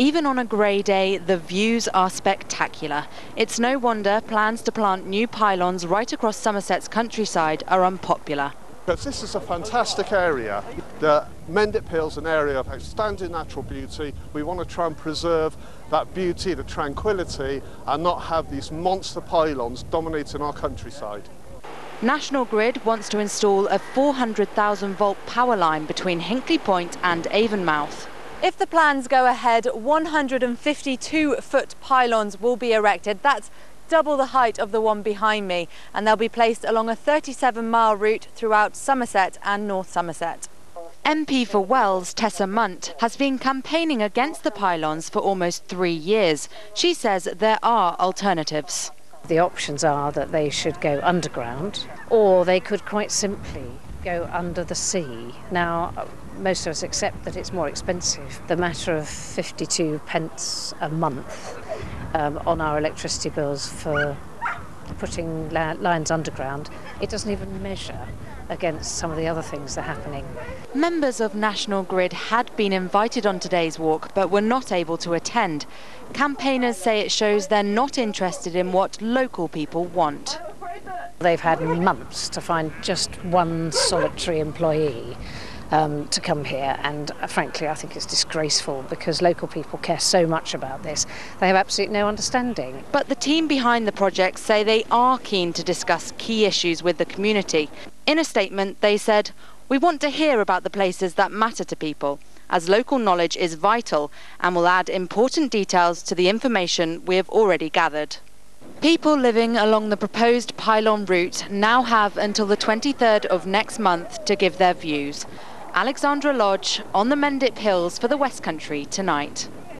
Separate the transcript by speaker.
Speaker 1: Even on a grey day, the views are spectacular. It's no wonder plans to plant new pylons right across Somerset's countryside are unpopular.
Speaker 2: Because this is a fantastic area. The Mendip Hills an area of outstanding natural beauty. We want to try and preserve that beauty, the tranquility, and not have these monster pylons dominating our countryside.
Speaker 1: National Grid wants to install a 400,000 volt power line between Hinkley Point and Avonmouth. If the plans go ahead, 152 foot pylons will be erected. That's double the height of the one behind me, and they'll be placed along a 37 mile route throughout Somerset and North Somerset. MP for Wells, Tessa Munt, has been campaigning against the pylons for almost three years. She says there are alternatives.
Speaker 3: The options are that they should go underground, or they could quite simply go under the sea. Now, most of us accept that it's more expensive. The matter of 52 pence a month um, on our electricity bills for putting lines underground, it doesn't even measure against some of the other things that are happening.
Speaker 1: Members of National Grid had been invited on today's walk but were not able to attend. Campaigners say it shows they're not interested in what local people want.
Speaker 3: They've had months to find just one solitary employee um, to come here. And uh, frankly, I think it's disgraceful because local people care so much about this. They have absolutely no understanding.
Speaker 1: But the team behind the project say they are keen to discuss key issues with the community. In a statement, they said, We want to hear about the places that matter to people, as local knowledge is vital and will add important details to the information we have already gathered. People living along the proposed pylon route now have until the 23rd of next month to give their views. Alexandra Lodge on the Mendip Hills for the West Country tonight.